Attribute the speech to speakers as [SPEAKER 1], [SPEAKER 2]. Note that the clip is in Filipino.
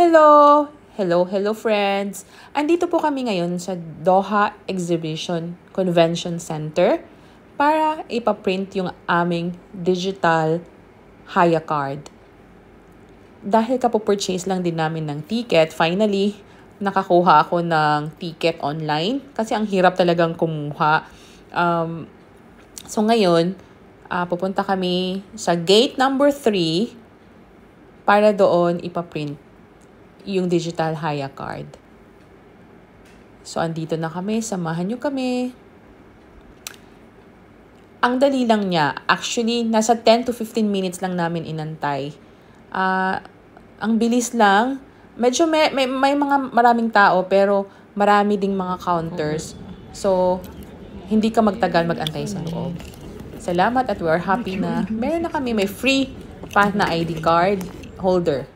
[SPEAKER 1] Hello! Hello, hello friends! Andito po kami ngayon sa Doha Exhibition Convention Center para ipaprint yung aming digital Haya card. Dahil kapo-purchase lang din namin ng ticket, finally, nakakuha ako ng ticket online kasi ang hirap talagang kumuha. Um, so ngayon, uh, pupunta kami sa gate number 3 para doon ipaprint yung digital Haya card. So, andito na kami. Samahan nyo kami. Ang dali lang niya. Actually, nasa 10 to 15 minutes lang namin inantay. Uh, ang bilis lang. Medyo may, may, may mga maraming tao pero marami ding mga counters. So, hindi ka magtagal magantay sa loob. Salamat at we're happy na meron na kami may free path na ID card holder.